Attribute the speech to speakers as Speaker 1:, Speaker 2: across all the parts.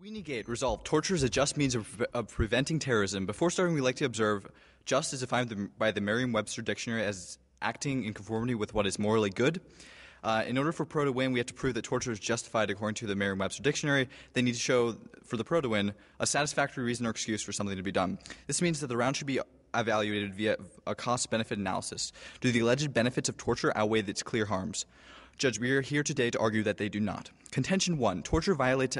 Speaker 1: We negate, resolve, torture is a just means of, of preventing terrorism. Before starting, we like to observe just is defined by the Merriam-Webster dictionary as acting in conformity with what is morally good. Uh, in order for pro to win, we have to prove that torture is justified according to the Merriam-Webster dictionary. They need to show, for the pro to win, a satisfactory reason or excuse for something to be done. This means that the round should be evaluated via a cost-benefit analysis. Do the alleged benefits of torture outweigh its clear harms? Judge, we are here today to argue that they do not. Contention one: Torture violates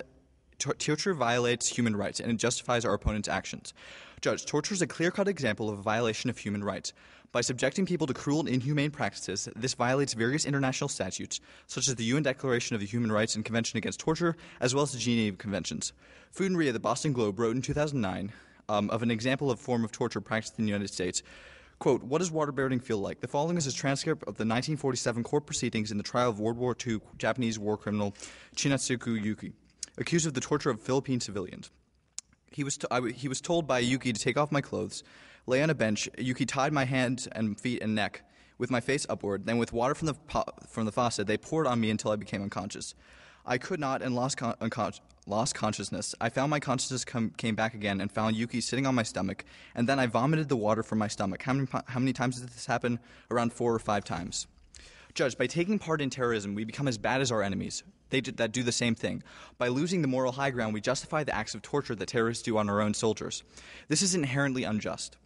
Speaker 1: torture violates human rights and it justifies our opponent's actions. Judge, torture is a clear cut example of a violation of human rights. By subjecting people to cruel and inhumane practices, this violates various international statutes, such as the UN Declaration of the Human Rights and Convention Against Torture, as well as the Geneva Conventions. Food and Ria, the Boston Globe, wrote in 2009 um, of an example of a form of torture practiced in the United States. Quote, what does waterboarding feel like? The following is a transcript of the 1947 court proceedings in the trial of World War II Japanese war criminal Chinsaku Yuki accused of the torture of Philippine civilians. He was, he was told by Yuki to take off my clothes, lay on a bench. Yuki tied my hands and feet and neck with my face upward. Then, with water from the, from the faucet, they poured on me until I became unconscious. I could not and lost, con- uncon- lost consciousness. I found my consciousness come- came back again and found Yuki sitting on my stomach, and then I vomited the water from my stomach. How many, how many times did this happen? Around four or five times. Judge, by taking part in terrorism, we become as bad as our enemies. They do, that do the same thing. By losing the moral high ground, we justify the acts of torture that terrorists do on our own soldiers. This is inherently unjust.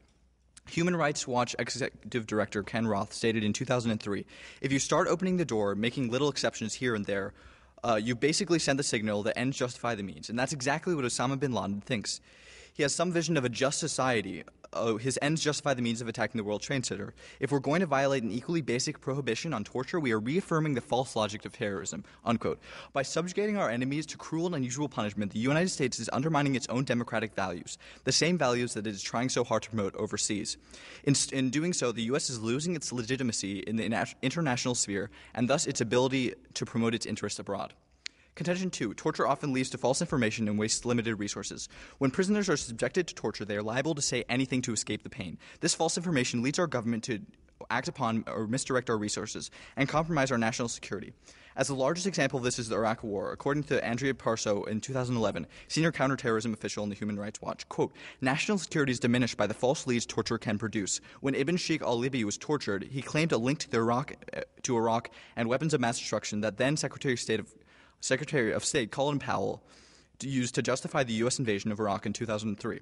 Speaker 1: Human Rights Watch Executive Director Ken Roth stated in 2003 if you start opening the door, making little exceptions here and there, uh, you basically send the signal that ends justify the means. And that's exactly what Osama bin Laden thinks. He has some vision of a just society. Uh, his ends justify the means of attacking the World Trade Center. If we're going to violate an equally basic prohibition on torture, we are reaffirming the false logic of terrorism. Unquote. By subjugating our enemies to cruel and unusual punishment, the United States is undermining its own democratic values, the same values that it is trying so hard to promote overseas. In, in doing so, the U.S. is losing its legitimacy in the international sphere and thus its ability to promote its interests abroad. Contention 2. Torture often leads to false information and wastes limited resources. When prisoners are subjected to torture, they are liable to say anything to escape the pain. This false information leads our government to act upon or misdirect our resources and compromise our national security. As the largest example of this is the Iraq War, according to Andrea Prasow in 2011, senior counterterrorism official in the Human Rights Watch, quote, national security is diminished by the false leads torture can produce. When Ibn Sheikh al-Libi was tortured, he claimed a link to, Iraq, to Iraq and weapons of mass destruction that then Secretary of State of Secretary of State Colin Powell used to justify the U.S. invasion of Iraq in 2003.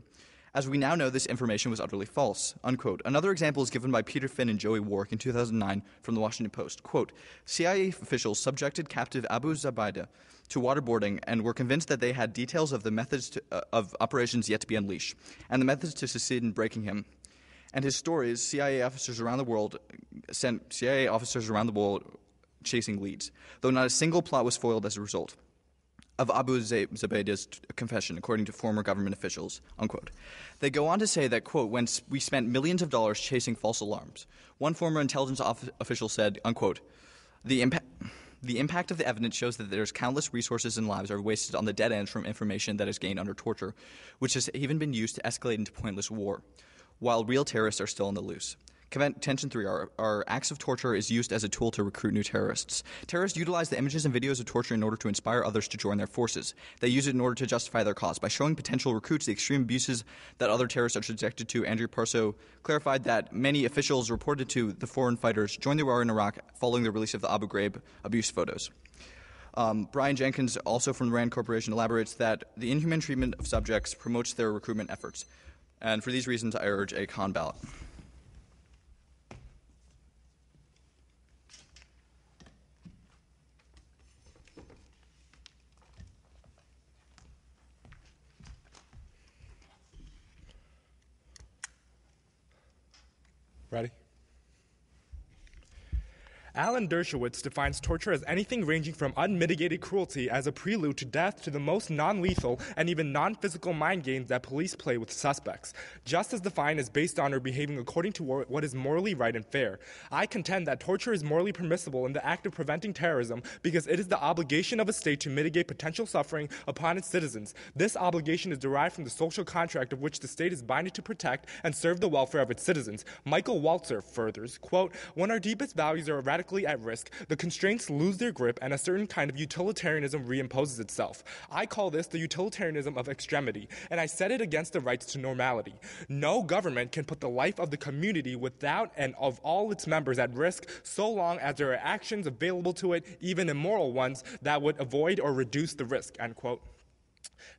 Speaker 1: As we now know, this information was utterly false. Unquote. Another example is given by Peter Finn and Joby Warrick in 2009 from the Washington Post. Quote, CIA officials subjected captive Abu Zubaydah to waterboarding and were convinced that they had details of the methods to, uh, of operations yet to be unleashed and the methods to succeed in breaking him. And his stories, CIA officers around the world sent CIA officers around the world chasing leads, though not a single plot was foiled as a result of Abu Zubaydah's confession, according to former government officials, unquote. They go on to say that, quote, when we spent millions of dollars chasing false alarms, one former intelligence official said, unquote, the impact. The impact of the evidence shows that there's countless resources and lives are wasted on the dead ends from information that is gained under torture, which has even been used to escalate into pointless war, while real terrorists are still on the loose. Contention 3 our, acts of torture is used as a tool to recruit new terrorists. Terrorists utilize the images and videos of torture in order to inspire others to join their forces. They use it in order to justify their cause. By showing potential recruits the extreme abuses that other terrorists are subjected to, Andrea Prasow clarified that many officials reported to the foreign fighters joined the war in Iraq following the release of the Abu Ghraib abuse photos. Um, Brian Jenkins, also from the RAND Corporation, elaborates that the inhuman treatment of subjects promotes their recruitment efforts. And for these reasons, I urge a con ballot.
Speaker 2: Ready? Alan Dershowitz defines torture as anything ranging from unmitigated cruelty as a prelude to death to the most non lethal and even non physical mind games that police play with suspects. Just as defined as based on or behaving according to what is morally right and fair. I contend that torture is morally permissible in the act of preventing terrorism because it is the obligation of a state to mitigate potential suffering upon its citizens. This obligation is derived from the social contract of which the state is binded to protect and serve the welfare of its citizens. Michael Walzer furthers, quote, When our deepest values are eradicated at risk, the constraints lose their grip and a certain kind of utilitarianism reimposes itself. I call this the utilitarianism of extremity, and I set it against the rights to normality. No government can put the life of the community without and of all its members at risk so long as there are actions available to it, even immoral ones, that would avoid or reduce the risk. End quote.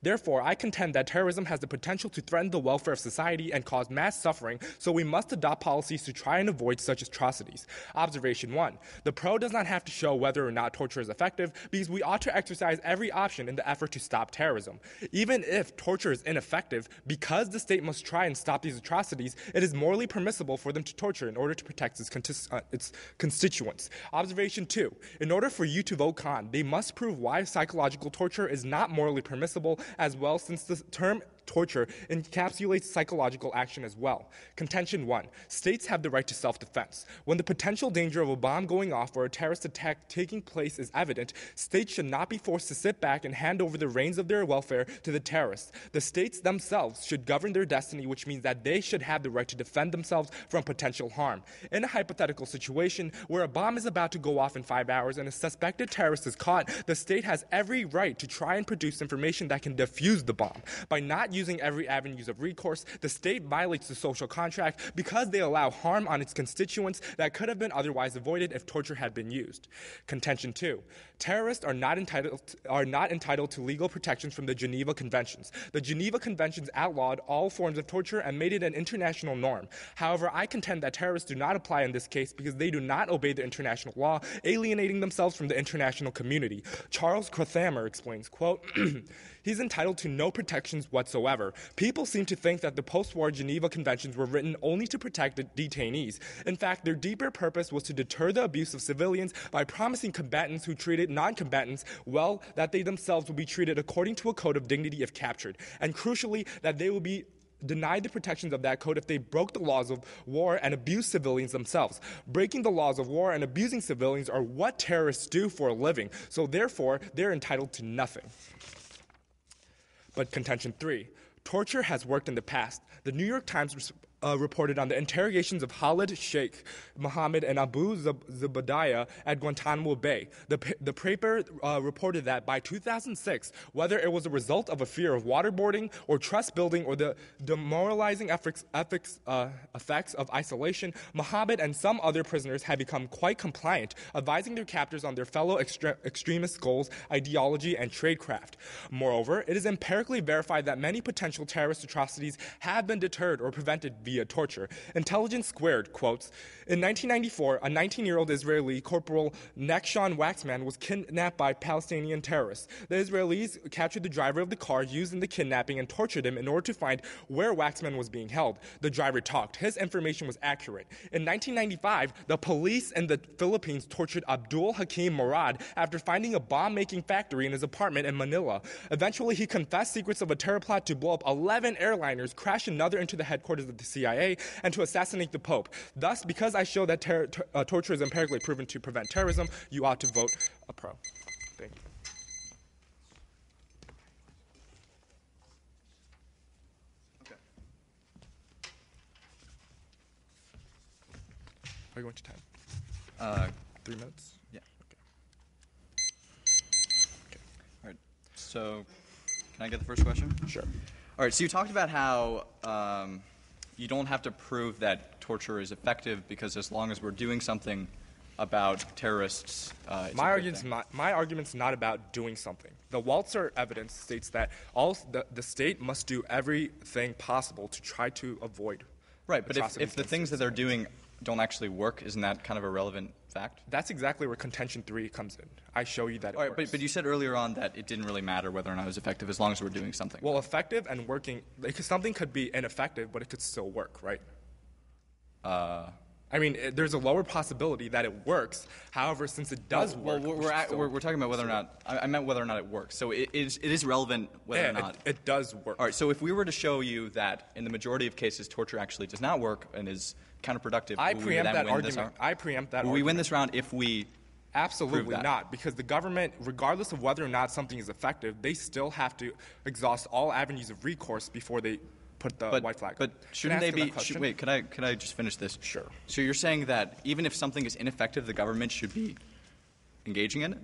Speaker 2: Therefore, I contend that terrorism has the potential to threaten the welfare of society and cause mass suffering, so we must adopt policies to try and avoid such atrocities. Observation 1. The pro does not have to show whether or not torture is effective because we ought to exercise every option in the effort to stop terrorism. Even if torture is ineffective, because the state must try and stop these atrocities, it is morally permissible for them to torture in order to protect its, uh, its constituents. Observation 2. In order for you to vote con, they must prove why psychological torture is not morally permissible as well, since the term torture encapsulates psychological action as well. Contention one states have the right to self defense. When the potential danger of a bomb going off or a terrorist attack taking place is evident, states should not be forced to sit back and hand over the reins of their welfare to the terrorists. The states themselves should govern their destiny, which means that they should have the right to defend themselves from potential harm. In a hypothetical situation where a bomb is about to go off in five hours and a suspected terrorist is caught, the state has every right to try and produce information that can defuse the bomb. By not using every avenues of recourse, the state violates the social contract because they allow harm on its constituents that could have been otherwise avoided if torture had been used. Contention two: terrorists are not entitled are not entitled to legal protections from the Geneva Conventions. The Geneva Conventions outlawed all forms of torture and made it an international norm. However, I contend that terrorists do not apply in this case because they do not obey the international law, alienating themselves from the international community. Charles Krauthammer explains, quote, He's entitled to no protections whatsoever. People seem to think that the post war Geneva Conventions were written only to protect the detainees. In fact, their deeper purpose was to deter the abuse of civilians by promising combatants who treated non combatants well that they themselves would be treated according to a code of dignity if captured, and crucially, that they would be denied the protections of that code if they broke the laws of war and abused civilians themselves. Breaking the laws of war and abusing civilians are what terrorists do for a living, so therefore they're entitled to nothing. But contention three torture has worked in the past. The New York Times uh, reported on the interrogations of Khalid Sheikh Mohammed and Abu Zubaydah at Guantanamo Bay. The, the paper uh, reported that by 2006, whether it was a result of a fear of waterboarding or trust building or the demoralizing ethics, ethics, uh, effects of isolation, Mohammed and some other prisoners had become quite compliant, advising their captors on their fellow extre- extremist goals, ideology, and tradecraft. Moreover, it is empirically verified that many potential terrorist atrocities have been deterred or prevented via torture. Intelligence Squared quotes In 1994, a 19 year old Israeli Corporal Nachshon Waxman was kidnapped by Palestinian terrorists. The Israelis captured the driver of the car used in the kidnapping and tortured him in order to find where Waxman was being held. The driver talked. His information was accurate. In 1995, the police in the Philippines tortured Abdul Hakim Murad after finding a bomb making factory in his apartment in Manila. Eventually, he confessed secrets of a terror plot to blow up 11 airliners, crash another into the headquarters of the CIA. CIA and to assassinate the Pope. Thus, because I show that ter- ter- uh, torture is empirically proven to prevent terrorism, you ought to vote a pro. Thank you. Okay. Are you going to time?
Speaker 1: Uh,
Speaker 2: Three minutes?
Speaker 1: yeah.
Speaker 2: Okay.
Speaker 1: All right. So, can I get the first question?
Speaker 2: Sure.
Speaker 1: All right. So you talked about how um, you don't have to prove that torture is effective because as long as we're doing something about terrorists, uh, it's
Speaker 2: My argument's not, my argument's not about doing something. The Walzer evidence states that all the, the state must do everything possible to try to avoid.
Speaker 1: right. But if, if the things that they're doing don't actually work, isn't that kind of a relevant fact?
Speaker 2: That's exactly where contention three comes in. I show you that. It
Speaker 1: All right.
Speaker 2: works.
Speaker 1: But, but you said earlier on that it didn't really matter whether or not it was effective as long as we're doing something.
Speaker 2: well, effective and working. Because something could be ineffective, but it could still work, right?
Speaker 1: uh,
Speaker 2: I mean, it, there's a lower possibility that it works. However, since it does
Speaker 1: well,
Speaker 2: work,
Speaker 1: Well,
Speaker 2: we
Speaker 1: we're, at, we're, we're talking about whether or not. I, I meant whether or not it works. So it is, it is relevant whether
Speaker 2: yeah,
Speaker 1: or not.
Speaker 2: It, it does work.
Speaker 1: All right. So if we were to show you that in the majority of cases torture actually does not work and is counterproductive,
Speaker 2: I preempt that argument. I preempt that
Speaker 1: Will we win this round if we?
Speaker 2: Absolutely not, because the government, regardless of whether or not something is effective, they still have to exhaust all avenues of recourse before they put the
Speaker 1: But,
Speaker 2: white flag.
Speaker 1: but shouldn't they be? Should, wait, can I can I just finish this?
Speaker 2: Sure.
Speaker 1: So you're saying that even if something is ineffective, the government should be engaging in it?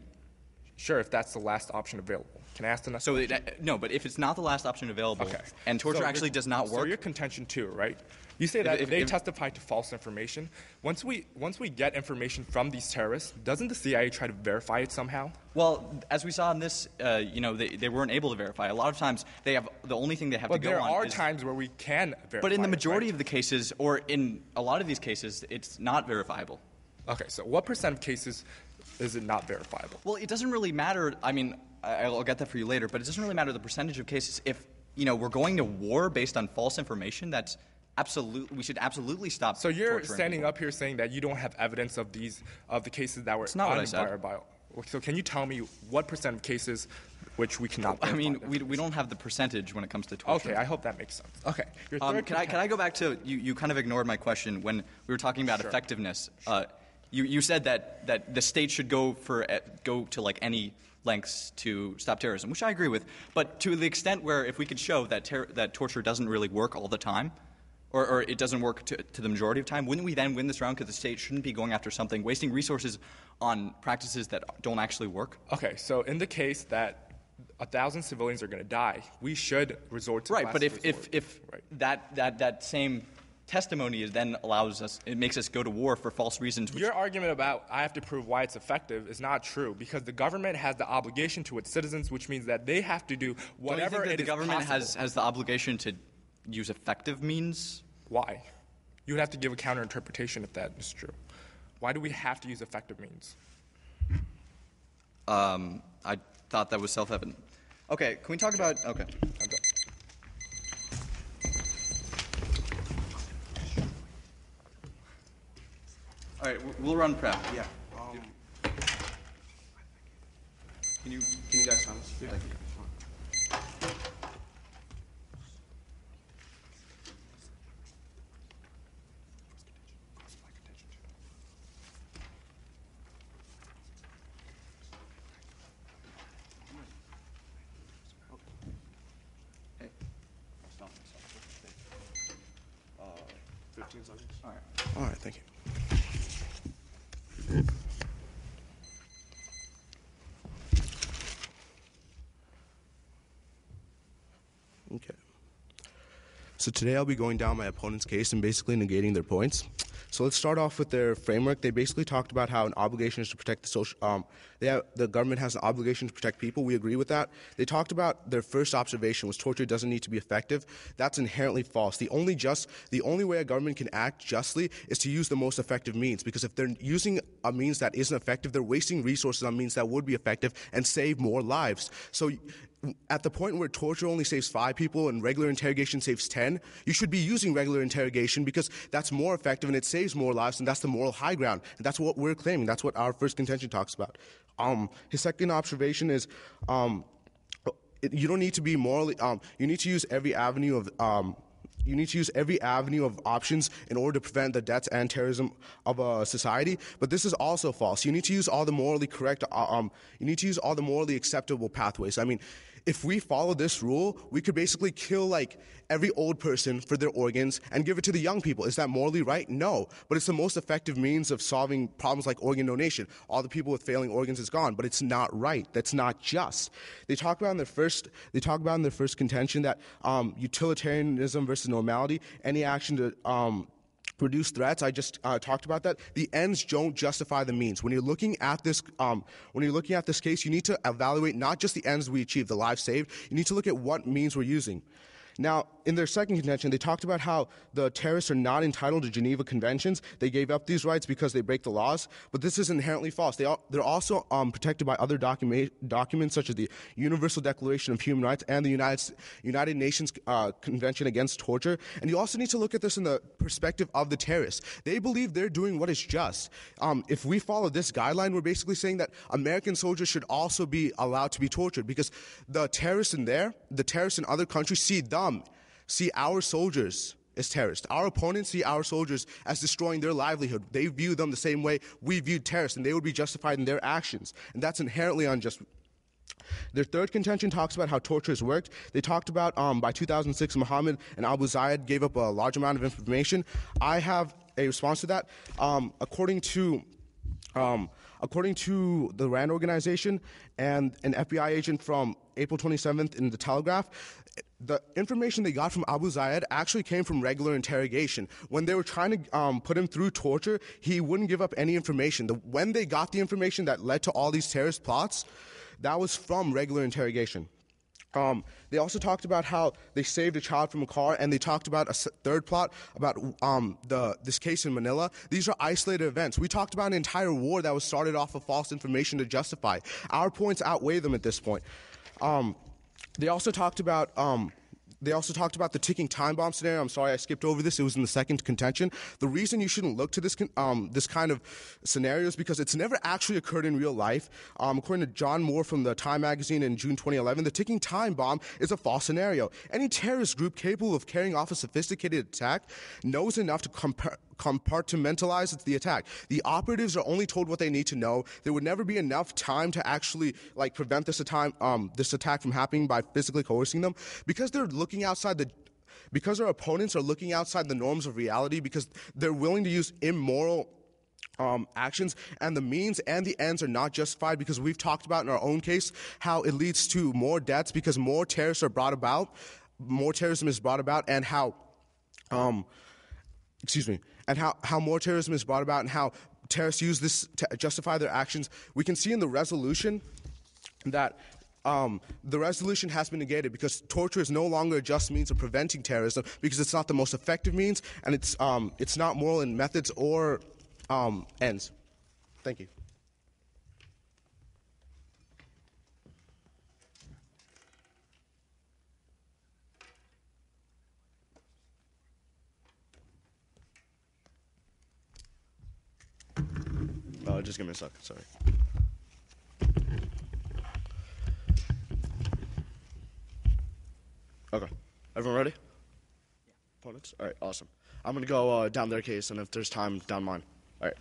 Speaker 2: Sure, if that's the last option available. Can I ask the next?
Speaker 1: So it, uh, no, but if it's not the last option available,
Speaker 2: Okay.
Speaker 1: and torture
Speaker 2: So
Speaker 1: actually does not
Speaker 2: So
Speaker 1: work,
Speaker 2: your contention too, right? You say that
Speaker 1: if-
Speaker 2: they
Speaker 1: if-
Speaker 2: testified to false information. Once we once we get information from these terrorists, doesn't the CIA try to verify it somehow?
Speaker 1: well, as we saw in this, uh, you know, they, they weren't able to verify. A lot of times, they have the only thing they have
Speaker 2: But
Speaker 1: to go
Speaker 2: there are
Speaker 1: is
Speaker 2: times where we can verify.
Speaker 1: But in the
Speaker 2: it,
Speaker 1: majority
Speaker 2: right?
Speaker 1: of the cases, or in a lot of these cases, it's not verifiable.
Speaker 2: okay, so what percent of cases is it not verifiable?
Speaker 1: Well, it doesn't really matter. I mean, I'll get that for you later, but it doesn't really matter the percentage of cases. If you know we're going to war based on false information, that's absolute. We should absolutely stop.
Speaker 2: So you're standing
Speaker 1: people.
Speaker 2: up here saying that you don't have evidence of these of the cases that were
Speaker 1: not what I said.
Speaker 2: So can you tell me what percent of cases which we cannot?
Speaker 1: I mean, we, we don't have the percentage when it comes to torture.
Speaker 2: Okay, I hope that makes sense. Okay, your
Speaker 1: Um,
Speaker 2: third
Speaker 1: can I can I go back to you? You kind of ignored my question when we were talking about
Speaker 2: Sure.
Speaker 1: effectiveness. Uh, you you said that that the state should go for uh, go to like any lengths to stop terrorism, which I agree with. But to the extent where if we could show that ter- that torture doesn't really work all the time. Or, or it doesn't work to, to the majority of time. Wouldn't we then win this round? Because the state shouldn't be going after something, wasting resources on practices that don't actually work.
Speaker 2: Okay, so in the case that a thousand civilians are going to die, we should resort to
Speaker 1: Right, but if, if,
Speaker 2: resort.
Speaker 1: if
Speaker 2: right.
Speaker 1: that, that, that same testimony is then allows us, it makes us go to war for false reasons. Which,
Speaker 2: Your argument about I have to prove why it's effective is not true because the government has the obligation to its citizens, which means that they have to do whatever it
Speaker 1: the government
Speaker 2: possible.
Speaker 1: has, has the obligation to use effective means?
Speaker 2: Why? You would have to give a counter interpretation if that is true. Why do we have to use effective means?
Speaker 1: Um, I thought that was self-evident. Okay, can we talk about, okay. All right, we'll run prep.
Speaker 3: Yeah. Um,
Speaker 1: Can you,
Speaker 3: can you guys sign this? Yeah.
Speaker 1: hey,
Speaker 3: Fifteen seconds.
Speaker 1: all right.
Speaker 3: All right. Thank you. Okay. So today I'll be going down my opponent's case and basically negating their points. So let's start off with their framework. They basically talked about how an obligation is to protect the social. Um, have, the government has an obligation to protect people. We agree with that. They talked about their first observation was torture doesn't need to be effective. That's inherently false. The only just, the only way a government can act justly is to use the most effective means. Because if they're using a means that isn't effective, they're wasting resources on means that would be effective and save more lives. So at the point where torture only saves five people and regular interrogation saves 10, you should be using regular interrogation because that's more effective and it saves more lives, and that's the moral high ground. And that's what we're claiming. That's what our first contention talks about. Um, his second observation is um, you don't need to be morally, um, you need to use every avenue of. Um, you need to use every avenue of options in order to prevent the deaths and terrorism of a society. But this is also false. You need to use all the morally correct, uh, um, you need to use all the morally acceptable pathways. I mean, if we follow this rule, we could basically kill like every old person for their organs and give it to the young people. Is that morally right? No. But it's the most effective means of solving problems like organ donation. All the people with failing organs is gone, but it's not right. That's not just. They talk about in their first. They talk about in their first contention that um, utilitarianism versus normality. Any action to um, reduce threats. I just uh, talked about that. The ends don't justify the means. When you're looking at this, um, when you're looking at this case, you need to evaluate not just the ends we achieve, the lives saved. You need to look at what means we're using. Now, in their second contention, they talked about how the terrorists are not entitled to Geneva Conventions. They gave up these rights because they break the laws, but this is inherently false. They are, they're also um, protected by other document, documents such as the Universal Declaration of Human Rights and the United, United Nations uh, Convention Against Torture. And you also need to look at this in the perspective of the terrorists. They believe they're doing what is just. Um, if we follow this guideline, we're basically saying that American soldiers should also be allowed to be tortured because the terrorists in there, the terrorists in other countries see them see our soldiers as terrorists. Our opponents see our soldiers as destroying their livelihood. They view them the same way we viewed terrorists, and they would be justified in their actions. And that's inherently unjust.
Speaker 4: Their third contention talks about how torture has worked. They talked about um, by 2006, Muhammad and Abu Zayed gave up a large amount of information. I have a response to that. Um, according to um, according to the RAND organization and an FBI agent from April 27th in the Telegraph, the information they got from Abu Zayed actually came from regular interrogation. When they were trying to um, put him through torture, he wouldn't give up any information. The, when they got the information that led to all these terrorist plots, that was from regular interrogation. Um, they also talked about how they saved a child from a car, and they talked about a third plot about um, the, this case in Manila. These are isolated events. We talked about an entire war that was started off of false information to justify. Our points outweigh them at this point. Um, they also talked about um, they also talked about the ticking time bomb scenario. I'm sorry I skipped over this. It was in the second contention. The reason you shouldn't look to this um, this kind of scenario is because it's never actually occurred in real life. Um, according to John Moore from the Time magazine in June 2011, the ticking time bomb is a false scenario. Any terrorist group capable of carrying off a sophisticated attack knows enough to compare compartmentalize the attack. The operatives are only told what they need to know. There would never be enough time to actually like prevent this attack, um, this attack from happening by physically coercing them because they're looking outside the because our opponents are looking outside the norms of reality because they're willing to use immoral um, actions and the means and the ends are not justified because we've talked about in our own case how it leads to more deaths because more terrorists are brought about, more terrorism is brought about, and how, um, excuse me, and how, how more terrorism is brought about and how terrorists use this to justify their actions. We can see in the resolution that um, the resolution has been negated because torture is no longer a just means of preventing terrorism because it's not the most effective means and it's, um, it's not moral in methods or um, ends. Thank you. Uh, just give me a second, sorry. Okay. Everyone ready? Yeah. Opponents? All right, awesome. I'm going to go uh, down their case, and if there's time, down mine. All right.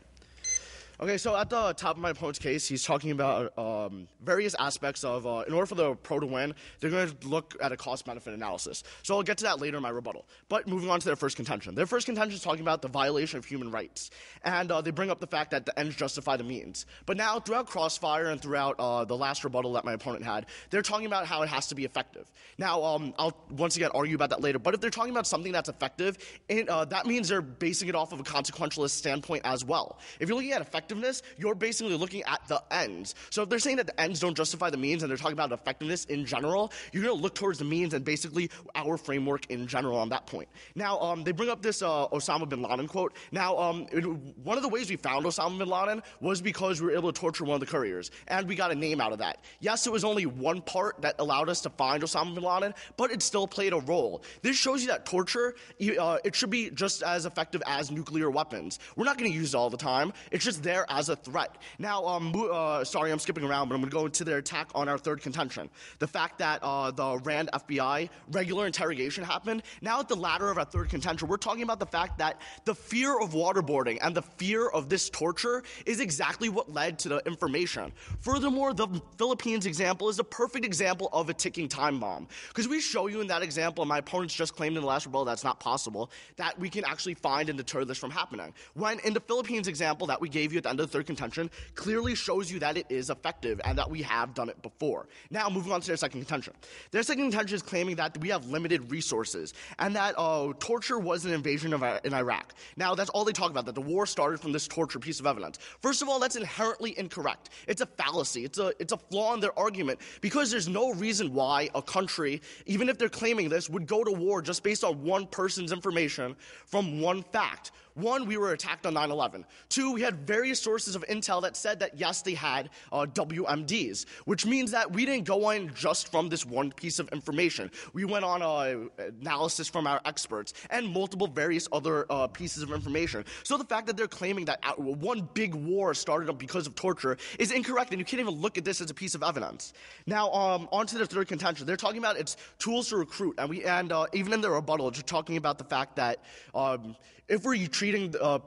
Speaker 4: Okay, so at the top of my opponent's case, he's talking about um, various aspects of, uh, in order for the pro to win, they're going to look at a cost benefit analysis. So I'll get to that later in my rebuttal. But moving on to their first contention. Their first contention is talking about the violation of human rights. And uh, they bring up the fact that the ends justify the means. But now, throughout Crossfire and throughout uh, the last rebuttal that my opponent had, they're talking about how it has to be effective. Now, um, I'll once again argue about that later. But if they're talking about something that's effective, it, uh, that means they're basing it off of a consequentialist standpoint as well. If you're looking at effectiveness, effectiveness, you're basically looking at the ends. So if they're saying that the ends don't justify the means and they're talking about effectiveness in general, you're going to look towards the means and basically our framework in general on that point. Now, um, they bring up this uh, Osama bin Laden quote. Now, um, it, one of the ways we found Osama bin Laden was because we were able to torture one of the couriers, and we got a name out of that. Yes, it was only one part that allowed us to find Osama bin Laden, but it still played a role. This shows you that torture, uh, it should be just as effective as nuclear weapons. We're not going to use it all the time. It's just there as a threat. Now, um, uh, sorry, I'm skipping around, but I'm going to go into their attack on our third contention. The fact that uh, the RAND FBI regular interrogation happened. Now, at the ladder of our third contention, we're talking about the fact that the fear of waterboarding and the fear of this torture is exactly what led to the information. Furthermore, the Philippines example is a perfect example of a ticking time bomb. Because we show you in that example, and my opponents just claimed in the last rebuttal that's not possible, that we can actually find and deter this from happening. When in the Philippines example that we gave you at the end of the third contention clearly shows you that it is effective and that we have done it before. Now, moving on to their second contention. Their second contention is claiming that we have limited resources and that uh, torture was an invasion of uh, in Iraq. Now, that's all they talk about, that the war started from this torture piece of evidence. First of all, that's inherently incorrect. It's a fallacy. It's a, it's a flaw in their argument because there's no reason why a country, even if they're claiming this, would go to war just based on one person's information from one fact. One, we were attacked on 9 11. Two, we had various sources of intel that said that yes, they had uh, WMDs, which means that we didn't go on just from this one piece of information. We went on uh, analysis from our experts and multiple various other uh, pieces of information. So the fact that they're claiming that one big war started up because of torture is incorrect, and you can't even look at this as a piece of evidence. Now, um, on to the third contention. They're talking about its tools to recruit, and we and uh, even in their rebuttal, they're talking about the fact that um, if we're treating uh,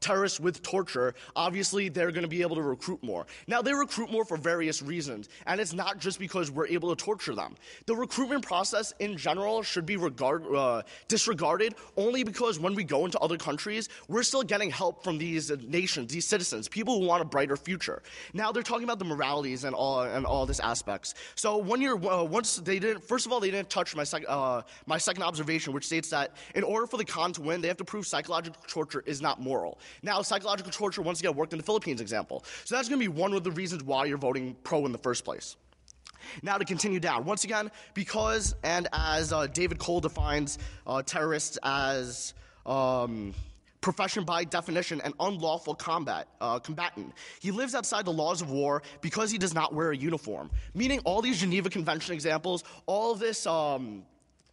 Speaker 4: terrorists with torture, obviously they're going to be able to recruit more. Now, they recruit more for various reasons, and it's not just because we're able to torture them. The recruitment process in general should be regard, uh, disregarded only because when we go into other countries, we're still getting help from these nations, these citizens, people who want a brighter future. Now, they're talking about the moralities and all and all this aspects. So when you're uh, once they didn't, first of all, they didn't touch my sec, uh, my second observation, which states that in order for the con to win, they have to prove psychological torture is not moral. Now, psychological torture once again worked in the Philippines example, so that's going to be one of the reasons why you're voting pro in the first place. Now to continue down, once again, because and as uh, David Cole defines uh, terrorists as. Um, profession by definition an unlawful combat uh, combatant. He lives outside the laws of war because he does not wear a uniform. Meaning, all these Geneva Convention examples, all this. Um,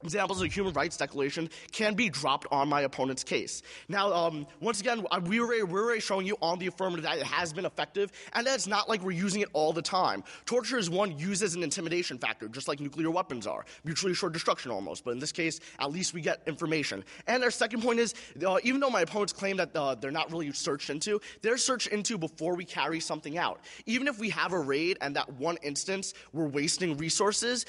Speaker 4: examples of human rights declaration can be dropped on my opponent's case. Now, um, once again, we were, we're showing you on the affirmative that it has been effective, and that it's not like we're using it all the time. Torture is one used as an intimidation factor, just like nuclear weapons are, mutually assured destruction almost. But in this case, at least we get information. And our second point is, uh, even though my opponents claim that uh, they're not really searched into, they're searched into before we carry something out. Even if we have a raid and that one instance we're wasting resources,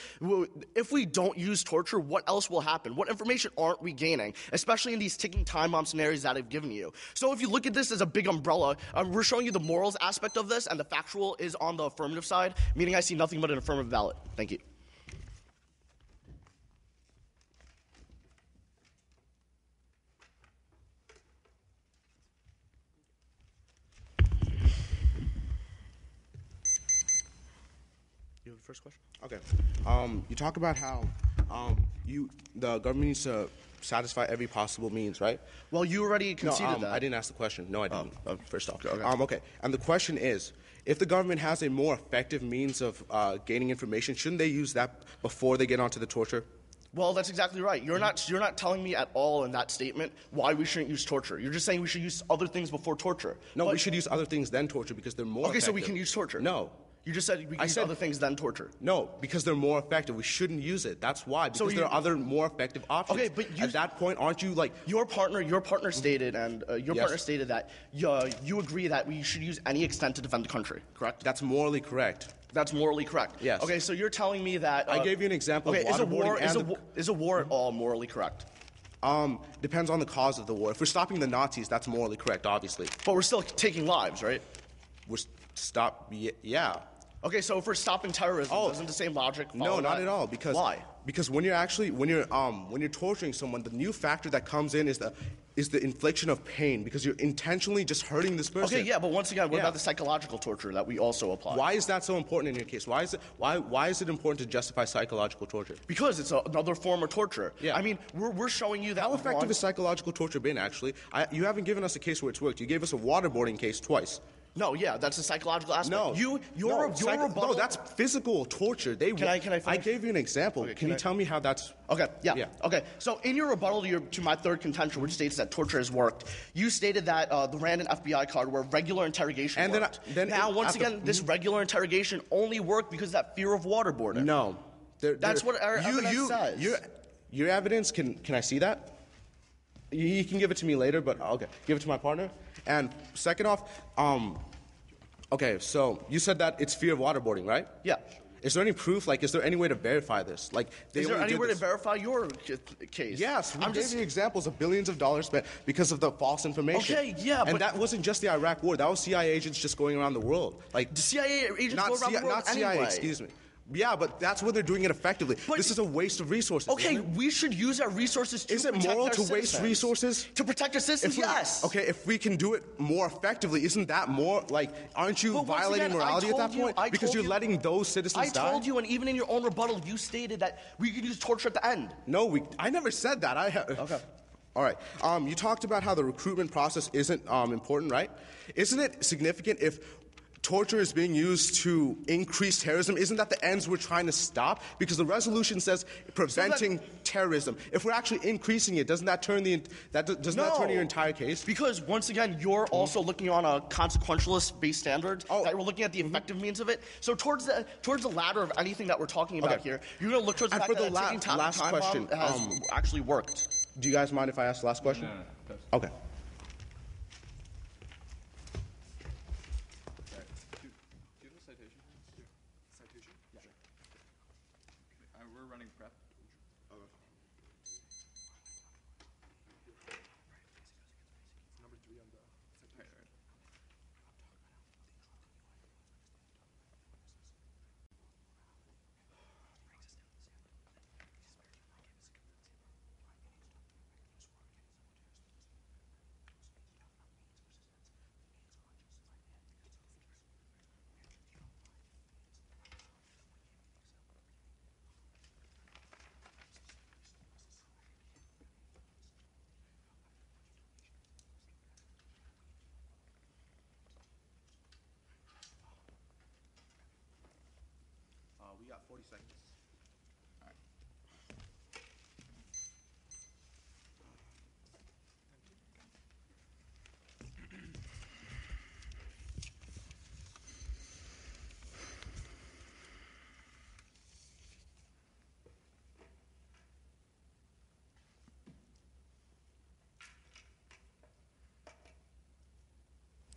Speaker 4: if we don't use torture, what else will happen? What information aren't we gaining, especially in these ticking time bomb scenarios that I've given you? So if you look at this as a big umbrella, um, we're showing you the morals aspect of this, and the factual is on the affirmative side, meaning I see nothing but an affirmative ballot. Thank you. You have the first question?
Speaker 3: Okay. Um, you talk about how um, you the government needs to satisfy every possible means, right?
Speaker 4: Well, you already conceded
Speaker 3: no, um,
Speaker 4: that.
Speaker 3: I didn't ask the question. No, I didn't.
Speaker 4: Oh, first off, okay.
Speaker 3: Um, okay. And the question is, if the government has a more effective means of uh, gaining information, shouldn't they use that before they get onto the torture?
Speaker 4: Well, that's exactly right. You're not you're not telling me at all in that statement why we shouldn't use torture. You're just saying we should use other things before torture.
Speaker 3: No,
Speaker 4: But-
Speaker 3: we should use other things than torture because they're more.
Speaker 4: Okay, so we can use torture.
Speaker 3: No.
Speaker 4: You just said we
Speaker 3: I
Speaker 4: use
Speaker 3: said-
Speaker 4: other things than torture.
Speaker 3: No, because they're more effective. We shouldn't use it. That's why. Because
Speaker 4: you-
Speaker 3: there are other more effective options.
Speaker 4: Okay, but you-
Speaker 3: at that point, aren't you like?
Speaker 4: Your partner, your partner stated, and uh, your
Speaker 3: Yes.
Speaker 4: partner stated that uh, you agree that we should use any extent to defend the country. Correct?
Speaker 3: That's morally correct.
Speaker 4: That's morally correct.
Speaker 3: Yes.
Speaker 4: Okay, so you're telling me that
Speaker 3: I
Speaker 4: uh,
Speaker 3: gave you an example of
Speaker 4: Okay, is a war is a,
Speaker 3: the-
Speaker 4: is a war at all morally correct?
Speaker 3: Um, depends on the cause of the war. If we're stopping the Nazis, that's morally correct, obviously.
Speaker 4: But we're still taking lives, right?
Speaker 3: We're stop. y- Yeah.
Speaker 4: Okay, so if we're stopping terrorism,
Speaker 3: Oh.
Speaker 4: doesn't the same logic
Speaker 3: No, not
Speaker 4: that?
Speaker 3: at all. Because
Speaker 4: why?
Speaker 3: Because when you're actually when you're um when you're torturing someone, the new factor that comes in is the is the infliction of pain because you're intentionally just hurting this person.
Speaker 4: Okay, yeah, but once again, what
Speaker 3: Yeah.
Speaker 4: about the psychological torture that we also apply?
Speaker 3: Why is that so important in your case? Why is it why why is it important to justify psychological torture?
Speaker 4: Because it's a, another form of torture.
Speaker 3: Yeah.
Speaker 4: I mean, we're, we're showing you that.
Speaker 3: How effective has psychological torture been? Actually, I, you haven't given us a case where it's worked. You gave us a waterboarding case twice.
Speaker 4: No, yeah, that's a psychological aspect.
Speaker 3: No,
Speaker 4: you, your,
Speaker 3: no,
Speaker 4: your
Speaker 3: psycho-
Speaker 4: rebuttal.
Speaker 3: no, that's physical torture. They
Speaker 4: Can I- can I finish?
Speaker 3: gave you an example.
Speaker 4: Okay,
Speaker 3: can,
Speaker 4: can
Speaker 3: you
Speaker 4: I-
Speaker 3: tell me how that's?
Speaker 4: Okay, yeah.
Speaker 3: Yeah.
Speaker 4: Okay, so in your rebuttal to, your, to my third contention, which states that torture has worked, you stated that uh, the Rand and FBI card were regular interrogation
Speaker 3: And then
Speaker 4: worked.
Speaker 3: I- then
Speaker 4: now,
Speaker 3: it-
Speaker 4: once
Speaker 3: after-
Speaker 4: again, this regular interrogation only worked because of that fear of waterboarding.
Speaker 3: No, There-
Speaker 4: That's
Speaker 3: there-
Speaker 4: what our
Speaker 3: you,
Speaker 4: evidence
Speaker 3: you,
Speaker 4: says.
Speaker 3: Your, your evidence can can I see that? You, you can give it to me later, but okay, give it to my partner. And second off, um, okay, so you said that it's fear of waterboarding, right?
Speaker 4: Yeah.
Speaker 3: Is there any proof? Like, is there any way to verify this? Like, they
Speaker 4: Is there any way to verify your case?
Speaker 3: Yes, we
Speaker 4: I'm
Speaker 3: gave
Speaker 4: just.
Speaker 3: you examples of billions of dollars spent because of the false information.
Speaker 4: Okay, yeah,
Speaker 3: and
Speaker 4: but-
Speaker 3: that wasn't just the Iraq War. That was CIA agents just going around the world, like
Speaker 4: The CIA agents
Speaker 3: not
Speaker 4: go around
Speaker 3: CIA,
Speaker 4: the world
Speaker 3: not CIA,
Speaker 4: anyway.
Speaker 3: excuse me. Yeah, but that's where they're doing it effectively.
Speaker 4: But-
Speaker 3: this is a waste of resources.
Speaker 4: Okay, we should use our resources to
Speaker 3: Is it moral to waste resources?
Speaker 4: To protect our citizens,
Speaker 3: we-
Speaker 4: yes.
Speaker 3: Okay, if we can do it more effectively, isn't that more like? Aren't you
Speaker 4: But
Speaker 3: violating
Speaker 4: again,
Speaker 3: morality at that
Speaker 4: you-
Speaker 3: point?
Speaker 4: I
Speaker 3: because you're
Speaker 4: you-
Speaker 3: letting those citizens
Speaker 4: I
Speaker 3: die.
Speaker 4: told you, and even in your own rebuttal, you stated that we could use torture at the end.
Speaker 3: No, we. I never said that. I. Ha-
Speaker 4: Okay.
Speaker 3: All right. Um, you talked about how the recruitment process isn't um, important, right? Isn't it significant if torture is being used to increase terrorism? Isn't that the ends we're trying to stop? Because the resolution says preventing terrorism. If we're actually increasing it, doesn't that turn the that doesn't that turn your entire case?
Speaker 4: Because once again, you're also looking on a consequentialist based standard.
Speaker 3: Oh.
Speaker 4: That we're looking at the effective means of it. So towards the towards the latter of anything that we're talking about
Speaker 3: Okay.
Speaker 4: here, you're going to look towards the
Speaker 3: And
Speaker 4: fact
Speaker 3: for
Speaker 4: that
Speaker 3: the la-
Speaker 4: taking time,
Speaker 3: last
Speaker 4: time
Speaker 3: question,
Speaker 4: bomb has
Speaker 3: um,
Speaker 4: actually worked.
Speaker 3: Do you guys mind if I ask the last question? Okay.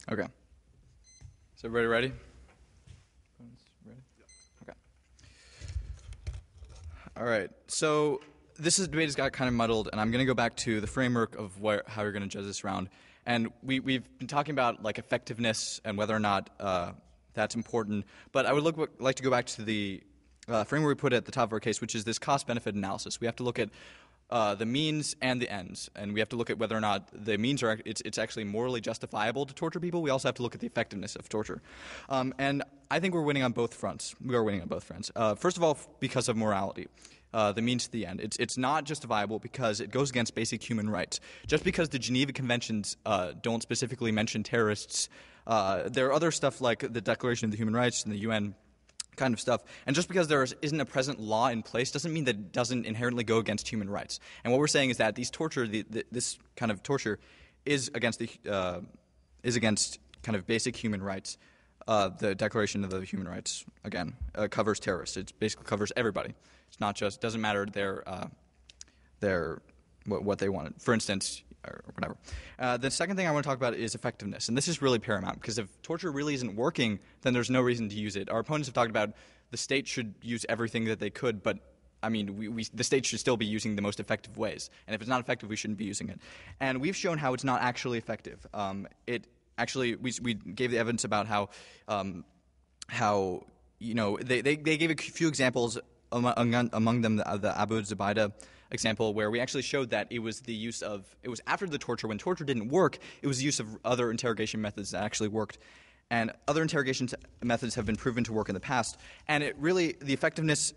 Speaker 1: Okay. Is everybody ready? Ready? Okay. All right. So this is, debate has got kind of muddled, and I'm going to go back to the framework of where, how you're going to judge this round. And we, we've been talking about like effectiveness and whether or not uh, that's important. But I would look, like to go back to the uh, framework we put at the top of our case, which is this cost-benefit analysis. We have to look at uh, the means and the ends, and we have to look at whether or not the means are it's, it's actually morally justifiable to torture people. We also have to look at the effectiveness of torture, um, and I think we're winning on both fronts. We are winning on both fronts. Uh, first of all, because of morality. Uh, the means to the end. It's, it's not justifiable because it goes against basic human rights. Just because the Geneva Conventions uh, don't specifically mention terrorists, uh, there are other stuff like the Declaration of the Human Rights and the UN kind of stuff. And just because there isn't a present law in place doesn't mean that it doesn't inherently go against human rights. And what we're saying is that these torture, the, the, this kind of torture, is against the uh, is against kind of basic human rights. Uh, the Declaration of the Human Rights again uh, covers terrorists. It basically covers everybody. It's not just doesn't matter their uh, their what, what they wanted. For instance, or whatever. Uh, the second thing I want to talk about is effectiveness, and this is really paramount because if torture really isn't working, then there's no reason to use it. Our opponents have talked about the state should use everything that they could, but I mean, we, we, the state should still be using the most effective ways, and if it's not effective, we shouldn't be using it. And we've shown how it's not actually effective. Um, it actually, we, we gave the evidence about how um, how you know they, they, they gave a few examples among, among them the, the Abu Zubaydah example where we actually showed that it was the use of it was after the torture when torture didn't work it was the use of other interrogation methods that actually worked and other interrogation methods have been proven to work in the past and it really the effectiveness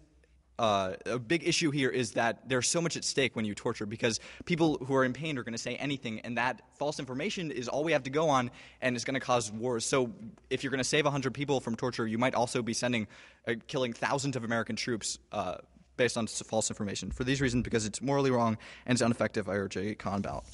Speaker 1: uh, a big issue here is that there's so much at stake when you torture because people who are in pain are going to say anything, and that false information is all we have to go on, and it's going to cause wars. So, if you're going to save 100 people from torture, you might also be sending, uh, killing thousands of American troops uh, based on false information. For these reasons, because it's morally wrong and it's ineffective, I urge a con ballot.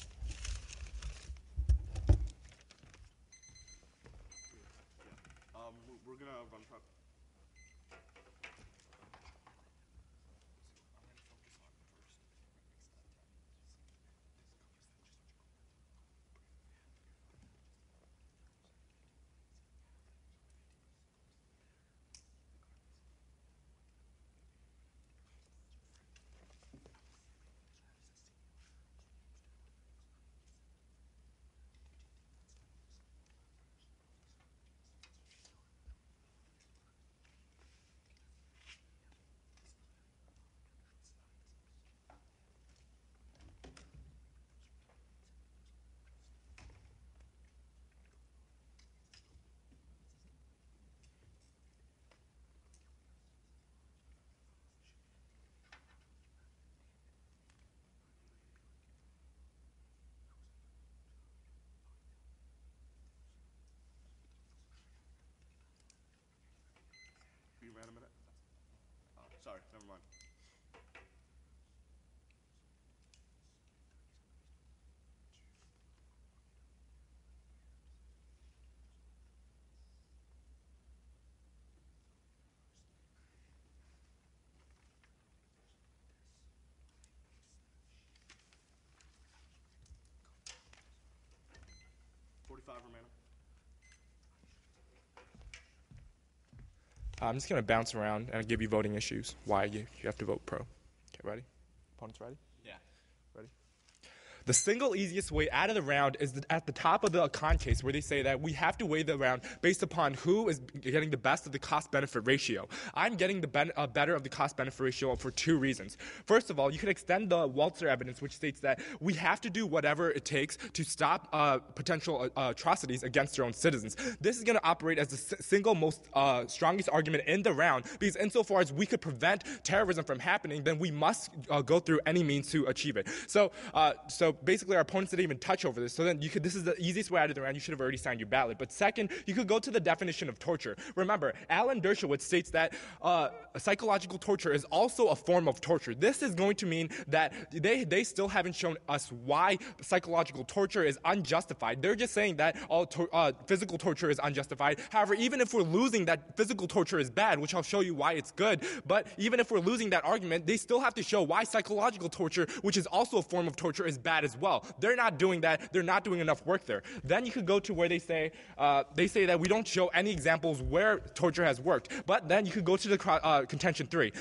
Speaker 4: Sorry, never mind. Forty-five remaining.
Speaker 2: I'm just going to bounce around and give you voting issues, why you, you have to vote pro. Okay, ready? Opponents ready?
Speaker 1: Yeah.
Speaker 2: Ready? The single easiest way out of the round is at the top of the con case where they say that we have to weigh the round based upon who is getting the best of the cost benefit ratio. I'm getting the ben- uh, better of the cost benefit ratio for two reasons. First of all, you can extend the Walzer evidence, which states that we have to do whatever it takes to stop uh, potential uh, atrocities against our own citizens. This is going to operate as the s- single most uh, strongest argument in the round because, insofar as we could prevent terrorism from happening, then we must uh, go through any means to achieve it. So, uh, so basically our opponents didn't even touch over this. So then you could, this is the easiest way out of the round. You should have already signed your ballot. But second, you could go to the definition of torture. Remember, Alan Dershowitz states that uh, psychological torture is also a form of torture. This is going to mean that they, they still haven't shown us why psychological torture is unjustified. They're just saying that all uh, physical torture is unjustified. However, even if we're losing that physical torture is bad, which I'll show you why it's good, but even if we're losing that argument, they still have to show why psychological torture, which is also a form of torture, is bad as well. They're not doing that. They're not doing enough work there. Then you could go to where they say uh, they say that we don't show any examples where torture has worked. But then you could go to the uh, contention three.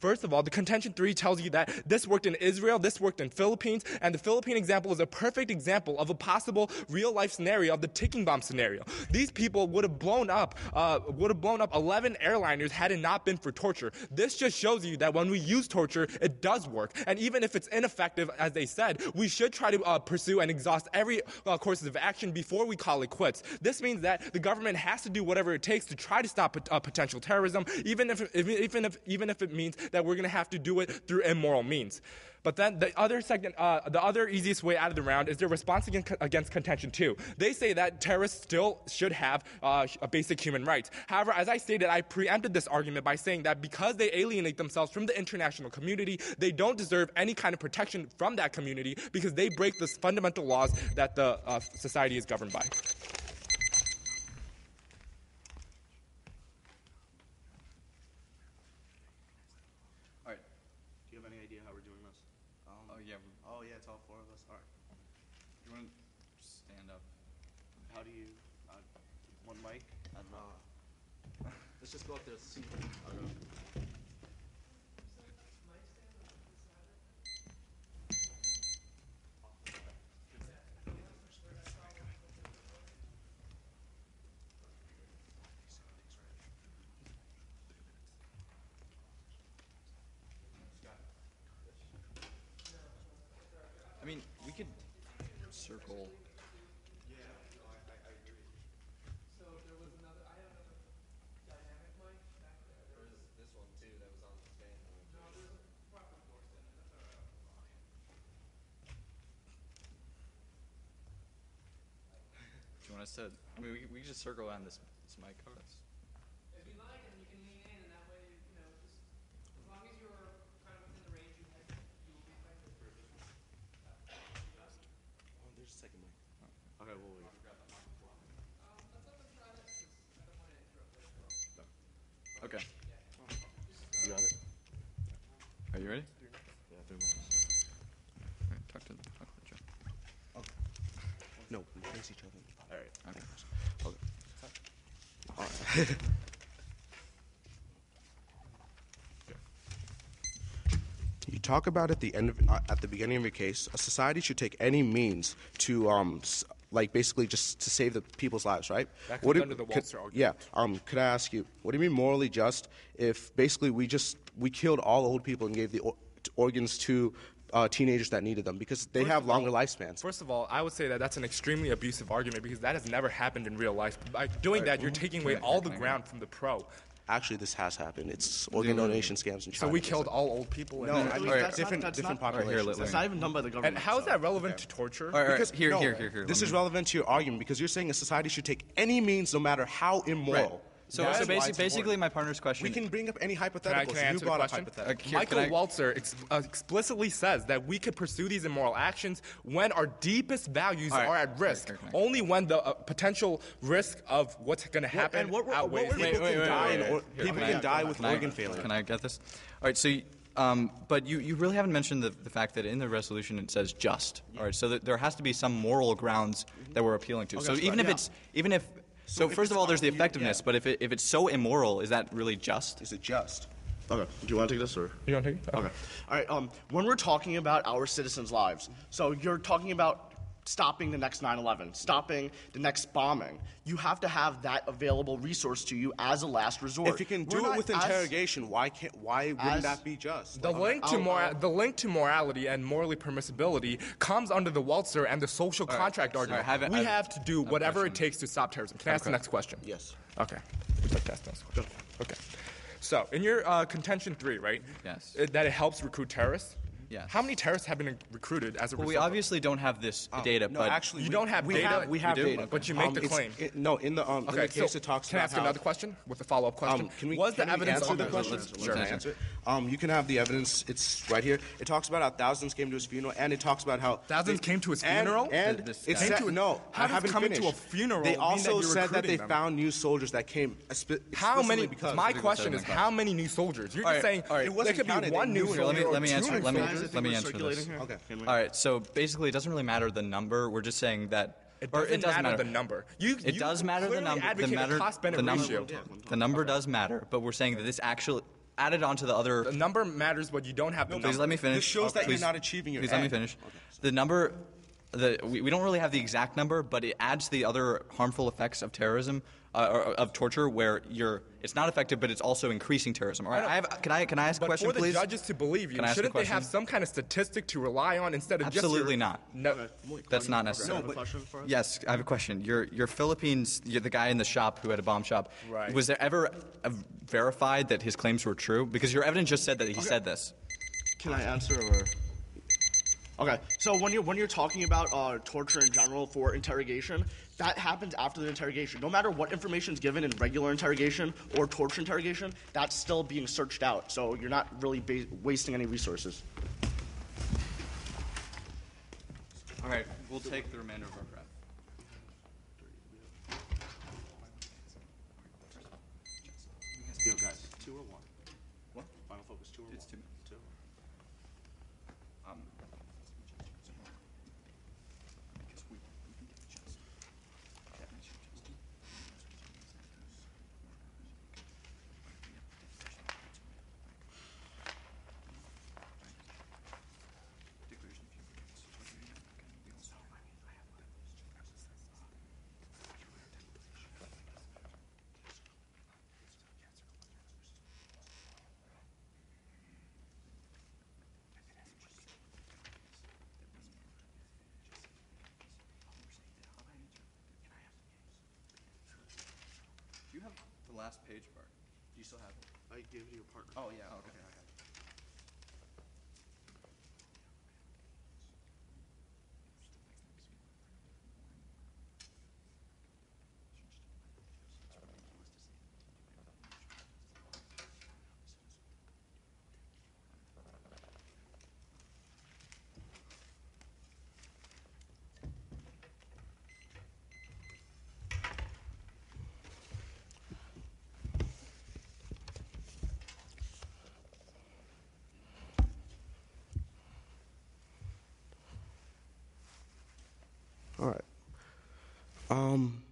Speaker 2: First of all, the contention three tells you that this worked in Israel, this worked in Philippines, and the Philippine example is a perfect example of a possible real life scenario of the ticking bomb scenario. These people would have blown up, uh, would have blown up 11 airliners had it not been for torture. This just shows you that when we use torture, it does work. And even if it's ineffective, as they said, we should try to uh, pursue and exhaust every uh, courses of action before we call it quits. This means that the government has to do whatever it takes to try to stop uh, potential terrorism, even if, if, even if, even if it means that we're going to have to do it through immoral means. But then the other second, uh, the other easiest way out of the round is their response against, against contention two. They say that terrorists still should have uh, basic human rights. However, as I stated, I preempted this argument by saying that because they alienate themselves from the international community, they don't deserve any kind of protection from that community because they break the fundamental laws that the uh, society is governed by.
Speaker 1: All right.
Speaker 3: Do you have any idea how we're doing this? Um,
Speaker 1: Oh yeah.
Speaker 3: oh yeah, it's all four of us. All right.
Speaker 1: You want to stand up?
Speaker 3: How do you? Uh, one mic. I don't know. Let's just go up there. See.
Speaker 1: I mean, we could circle. Do you us to? I mean, we, we just circle around this, this mic. Oh, that's-
Speaker 5: If you like, and you can lean in, and that way, you know, as long as you're kind of within the range you had, you be effective.
Speaker 3: Oh, there's a second mic. Oh. Okay, we'll wait.
Speaker 1: Um, okay.
Speaker 3: You got it?
Speaker 1: Are you ready?
Speaker 3: Yeah, three mics.
Speaker 1: All right, talk to the, talk to the judge.
Speaker 3: No, we face each other. All right.
Speaker 1: Okay.
Speaker 3: Okay. All right. You talk about at the end of, uh, at the beginning of your case, a society should take any means to um s- like basically just to save the people's lives, right?
Speaker 2: That
Speaker 3: What
Speaker 2: comes
Speaker 3: do-
Speaker 2: under the
Speaker 3: could-
Speaker 2: Walzer argument.
Speaker 3: Yeah. Um. Could I ask you, what do you mean morally just if basically we just we killed all old people and gave the or- organs to uh, teenagers that needed them because they
Speaker 2: First
Speaker 3: have
Speaker 2: of all-
Speaker 3: longer lifespans?
Speaker 2: First of all, I would say that that's an extremely abusive argument because that has never happened in real life. By doing that, you're taking away all the ground from the pro.
Speaker 3: Actually, this has happened. It's organ donation scams in China.
Speaker 2: So we killed all old people.
Speaker 3: No,
Speaker 2: and
Speaker 3: I mean,
Speaker 1: Alright.
Speaker 4: That's not-
Speaker 3: different,
Speaker 4: that's
Speaker 3: different
Speaker 4: not-
Speaker 1: Alright, here,
Speaker 3: populations.
Speaker 1: let-
Speaker 4: That's not even done by the government.
Speaker 2: And how is that relevant to torture?
Speaker 1: All right, all right,
Speaker 3: Because
Speaker 1: here,
Speaker 3: no,
Speaker 1: here, here, here.
Speaker 3: This is relevant to your argument because you're saying a society should take any means, no matter how immoral.
Speaker 1: Right. So,
Speaker 3: That
Speaker 1: so
Speaker 3: is why
Speaker 1: basi-
Speaker 3: it's
Speaker 1: basically, my partner's question.
Speaker 3: we can bring up any hypotheticals.
Speaker 2: Can I, can I
Speaker 3: you
Speaker 2: answer the
Speaker 3: brought up
Speaker 2: question?
Speaker 1: Uh,
Speaker 2: Michael
Speaker 1: can I-
Speaker 2: Walzer ex- uh, explicitly says that we could pursue these immoral actions when our deepest values
Speaker 1: All right.
Speaker 2: are at risk. Only when the uh, potential risk of what's going to happen
Speaker 3: and what were- what
Speaker 2: outweighs.
Speaker 3: were-
Speaker 2: it.
Speaker 3: People can die and or-
Speaker 1: Here,
Speaker 3: people
Speaker 1: can
Speaker 3: can
Speaker 1: I-
Speaker 3: die with
Speaker 1: can I-
Speaker 3: organ failure.
Speaker 1: Can I get this? All right. So, you- um, but you, you really haven't mentioned the, the fact that in the resolution it says just. All right. So that there has to be some moral grounds that we're appealing to. so
Speaker 3: that's
Speaker 1: even
Speaker 3: right,
Speaker 1: if
Speaker 3: yeah.
Speaker 1: it's even if so,
Speaker 3: if
Speaker 1: first of all, there's the
Speaker 3: you-
Speaker 1: effectiveness.
Speaker 3: yeah.
Speaker 1: But if it, if it's so immoral, is that really just?
Speaker 3: Is it just?
Speaker 4: Okay. Do you want to take this or?
Speaker 2: You want to take it?
Speaker 4: Okay. All right. Um, when we're talking about our citizens' lives, so you're talking about stopping the next 9/11, stopping the next bombing. You have to have that available resource to you as a last resort.
Speaker 3: If you can
Speaker 4: We're
Speaker 3: do it
Speaker 4: not
Speaker 3: with
Speaker 4: as-
Speaker 3: interrogation, why can't? Why wouldn't
Speaker 4: as-
Speaker 3: that be just?
Speaker 2: The link to
Speaker 4: I'll-
Speaker 2: mora- the link to morality and morally permissibility comes under the Walzer and the social
Speaker 1: right.
Speaker 2: contract
Speaker 1: All right,
Speaker 2: argument.
Speaker 1: have it-
Speaker 2: we
Speaker 1: have-
Speaker 2: have to do
Speaker 1: have a
Speaker 2: whatever it takes to stop terrorism. Can I ask the next question?
Speaker 3: Yes.
Speaker 2: Okay. Would like to ask the next question? Okay. So, in your uh, contention three, right?
Speaker 1: Yes.
Speaker 2: that it helps recruit terrorists.
Speaker 1: Yes.
Speaker 2: How many terrorists have been recruited as a
Speaker 1: Well, we
Speaker 2: result? of-
Speaker 1: obviously don't have this data,
Speaker 3: no,
Speaker 1: but
Speaker 3: actually,
Speaker 2: You
Speaker 3: we-
Speaker 2: don't have
Speaker 3: we
Speaker 2: data?
Speaker 3: Have, we have
Speaker 1: We do?
Speaker 3: data,
Speaker 1: Okay.
Speaker 2: But you make the claim.
Speaker 3: it- no, in the um, in the case
Speaker 2: so
Speaker 3: it talks
Speaker 2: can I ask
Speaker 3: how,
Speaker 2: another question with a follow-up question?
Speaker 3: Um, can we,
Speaker 2: Was
Speaker 3: can
Speaker 2: the
Speaker 3: we
Speaker 2: evidence
Speaker 3: answer
Speaker 2: on
Speaker 3: the
Speaker 2: that?
Speaker 3: question?
Speaker 1: Let's- let's
Speaker 3: Sure,
Speaker 1: answer.
Speaker 3: answer. Um, you can have the evidence. It's right here. It talks about how thousands came to his funeral, and it talks about how
Speaker 2: Thousands
Speaker 3: they-
Speaker 2: came to his funeral?
Speaker 3: And,
Speaker 1: This
Speaker 3: it said
Speaker 2: Came to-
Speaker 3: no.
Speaker 2: how
Speaker 3: I
Speaker 2: does
Speaker 3: haven't
Speaker 2: coming to a funeral
Speaker 3: They also said that they found new soldiers that came.
Speaker 2: How many?
Speaker 3: Because
Speaker 2: My question is how many new soldiers? You're just saying.
Speaker 1: It
Speaker 2: there
Speaker 3: wasn't
Speaker 2: could be
Speaker 3: counted.
Speaker 2: one new soldier
Speaker 1: Let me-
Speaker 2: or
Speaker 1: let me
Speaker 2: two
Speaker 1: answer-
Speaker 2: new
Speaker 1: let me-
Speaker 2: soldiers.
Speaker 4: I think
Speaker 1: let me
Speaker 4: we're
Speaker 1: answer this.
Speaker 4: here.
Speaker 3: Okay.
Speaker 4: Can
Speaker 1: All right, so basically, it doesn't really matter the number. We're just saying that.
Speaker 2: It doesn't,
Speaker 1: doesn't
Speaker 2: matter, the number. You,
Speaker 1: It
Speaker 2: you
Speaker 1: does matter the number. The
Speaker 2: advocate a
Speaker 1: matter.
Speaker 2: cost-benefit
Speaker 1: the number.
Speaker 2: ratio.
Speaker 1: The number does matter, but we're saying that this actually added on to the other.
Speaker 2: The number matters, but you don't have the
Speaker 1: Please
Speaker 2: number.
Speaker 1: let me finish.
Speaker 3: This shows that you're not achieving your
Speaker 1: Please let me
Speaker 3: end.
Speaker 1: finish. The number, the we, we don't really have the exact number, but it adds to the other harmful effects of terrorism, uh, or of torture, where you're it's not effective, but it's also increasing terrorism. All right, I have, can I can I ask a
Speaker 2: But
Speaker 1: question,
Speaker 2: for the
Speaker 1: please?
Speaker 2: judges to believe you,
Speaker 1: Can I ask a
Speaker 2: shouldn't they have some kind of statistic to rely on instead of
Speaker 1: Absolutely
Speaker 2: just your,
Speaker 1: not.
Speaker 2: No,
Speaker 1: That's not necessary.
Speaker 4: have a question for us?
Speaker 1: Yes, I have a question. Your your Philippines, you're the guy in the shop who had a bomb shop.
Speaker 2: Right.
Speaker 1: Was there ever uh, verified that his claims were true? Because your evidence just said that he said this.
Speaker 4: Can I answer or? Okay, so when you're when you're talking about uh, torture in general for interrogation, that happens after the interrogation. No matter what information is given in regular interrogation or torture interrogation, that's still being searched out. So you're not really ba- wasting any resources.
Speaker 1: All right, we'll take the remainder of our breath.
Speaker 4: Yo, guys, two or one?
Speaker 1: What?
Speaker 4: Final focus, two or
Speaker 1: It's
Speaker 4: one?
Speaker 1: two minutes.
Speaker 4: Two.
Speaker 1: Um, because we, we can get the chest. That makes your chest. Declaration of human rights. Whether you're not gonna be also- I mean, I have one. Do you have the last page part? Do you still have it?
Speaker 4: I gave it to your partner.
Speaker 1: Oh, yeah, okay
Speaker 3: right. Um,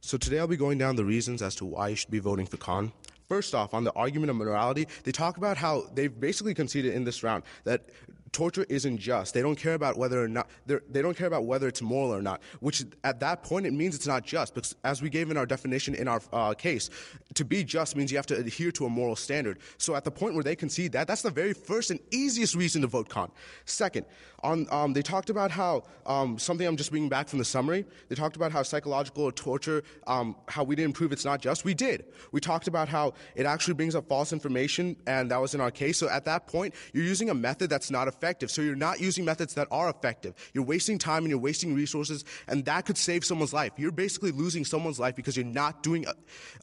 Speaker 3: so today I'll be going down the reasons as to why you should be voting for con. First off, on the argument of morality, they talk about how they've basically conceded in this round that torture isn't just. They don't care about whether or not they're- don't care about whether it's moral or not. Which at that point it means it's not just because as we gave in our definition in our uh, case, to be just means you have to adhere to a moral standard. So at the point where they concede that, that's the very first and easiest reason to vote con. Second, on um, they talked about how um, something I'm just bringing back from the summary. They talked about how psychological torture, um, how we didn't prove it's not just. We did. We talked about how it actually brings up false information, and that was in our case. So at that point, you're using a method that's not effective. So you're not using methods that are effective. You're wasting time and you're wasting resources, and that could save someone's life. You're basically losing someone's life because you're not doing uh,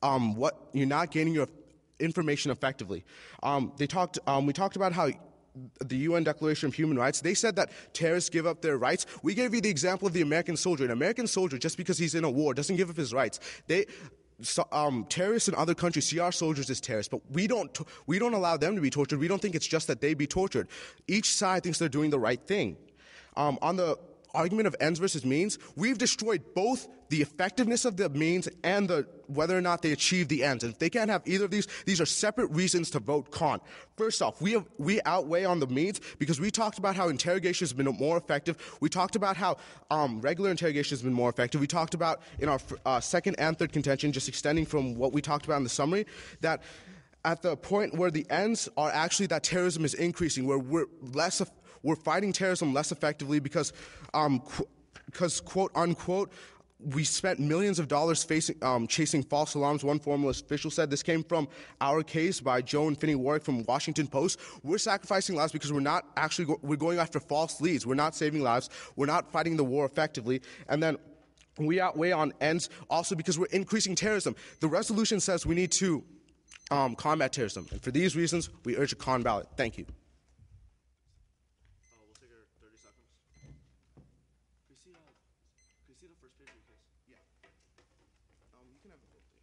Speaker 3: um, what you're not gaining your information effectively. Um, they talked. Um, we talked about how the UN Declaration of Human Rights, they said that terrorists give up their rights. We gave you the example of the American soldier. An American soldier, just because he's in a war, doesn't give up his rights. They, so, um, terrorists in other countries see our soldiers as terrorists, but we don't, we don't allow them to be tortured. We don't think it's just that they be tortured. Each side thinks they're doing the right thing. Um, on the argument of ends versus means, we've destroyed both the effectiveness of the means and the whether or not they achieve the ends. And if they can't have either of these, these are separate reasons to vote con. First off, we have, we outweigh on the means because we talked about how interrogation has been more effective. We talked about how um, regular interrogation has been more effective. We talked about in our uh, second and third contention, just extending from what we talked about in the summary, that at the point where the ends are actually that terrorism is increasing, where we're less, we're fighting terrorism less effectively because, um, because quote unquote, we spent millions of dollars facing, um, chasing false alarms. One former official said this came from our case by Joe and Finney Warrick from Washington Post. We're sacrificing lives because we're not actually go- we're going after false leads. We're not saving lives. We're not fighting the war effectively. And then we outweigh on ends also because we're increasing terrorism. The resolution says we need to um, combat terrorism, and for these reasons, we urge a con ballot. Thank you.
Speaker 4: Uh, we'll take our 30 seconds. Can you see, uh, can you see the first page of your case?
Speaker 3: Yeah. Um, you can have the whole thing.